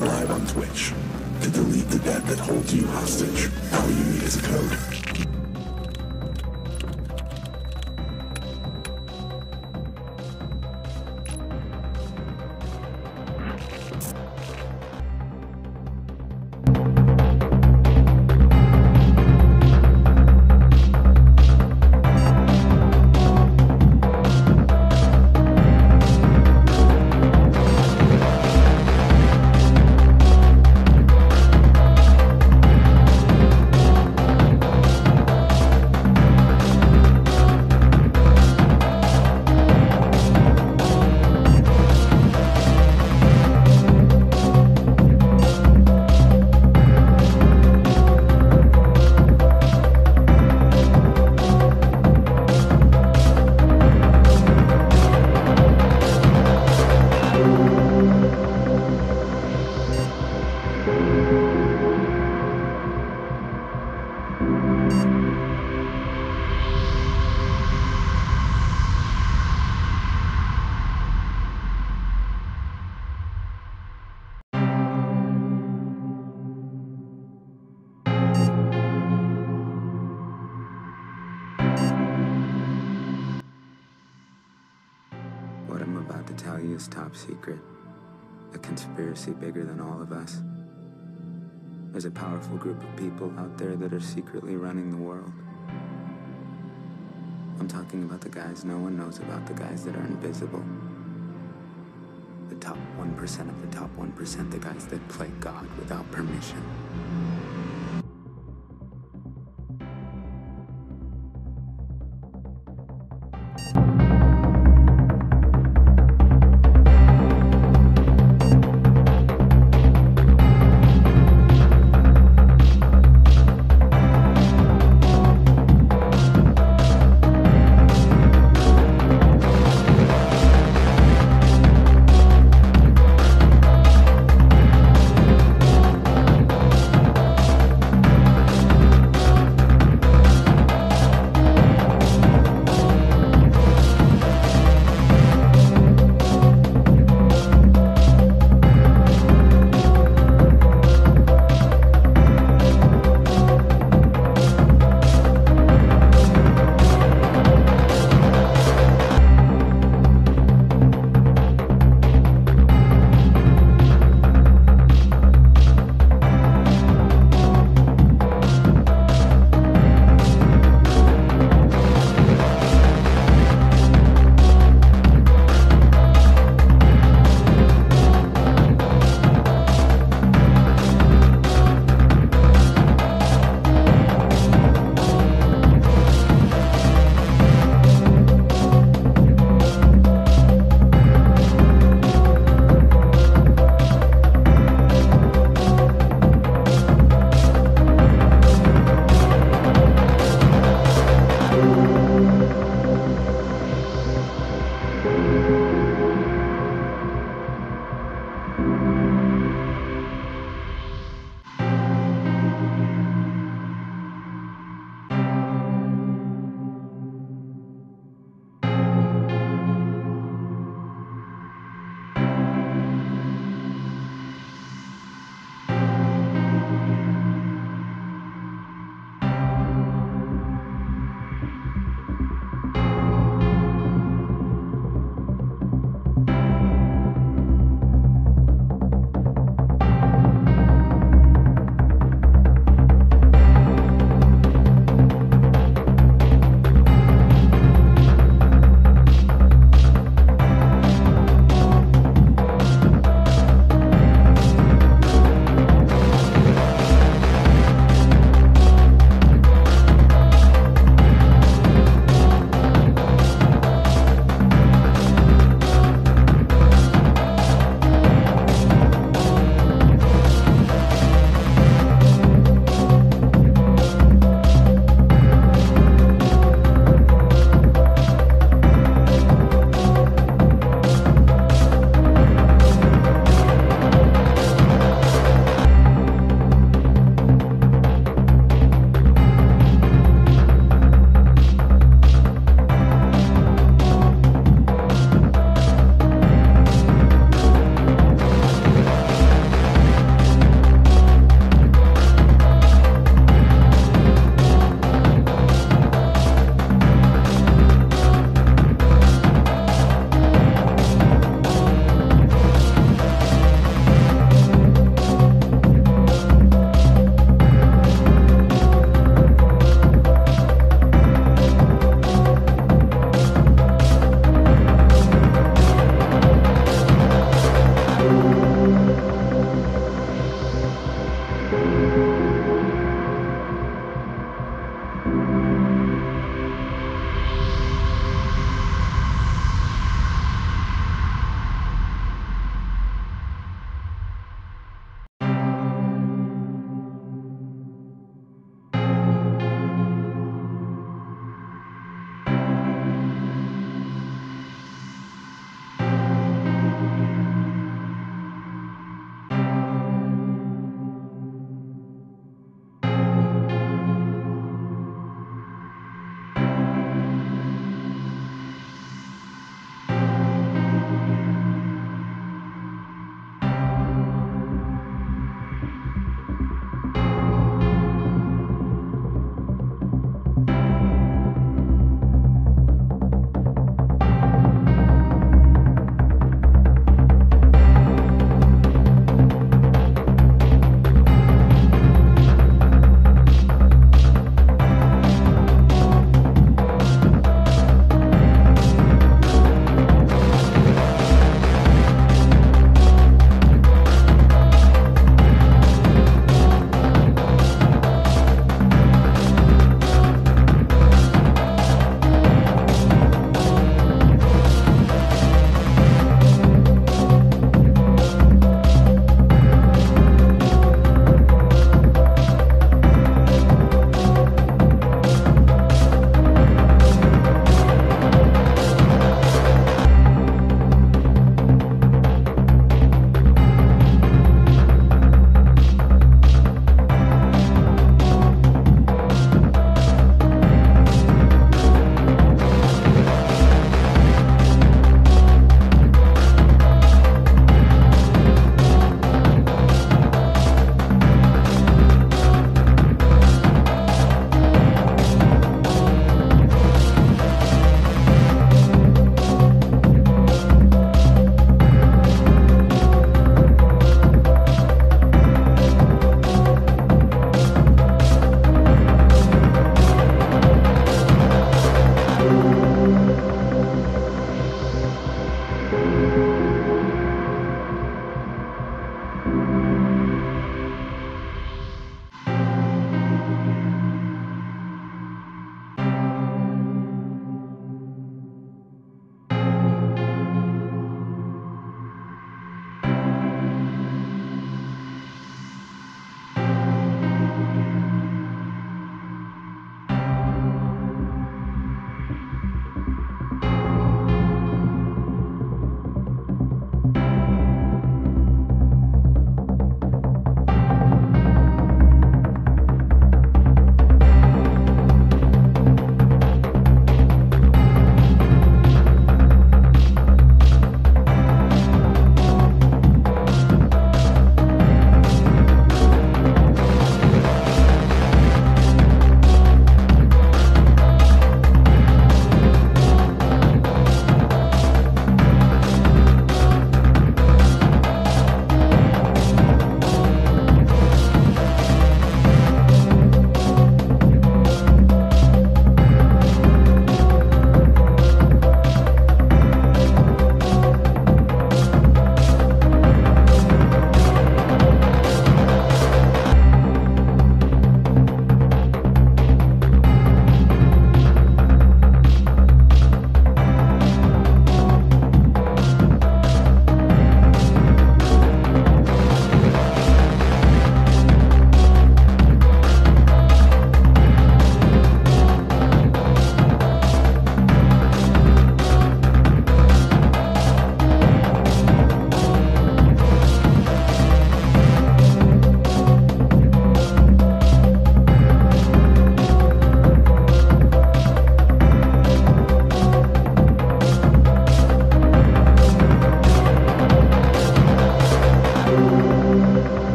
live on Twitch, to delete the debt that holds you hostage. All you need is a code. Powerful group of people out there that are secretly running the world. I'm talking about the guys no one knows about, the guys that are invisible. The top 1% of the top 1%, the guys that play God without permission.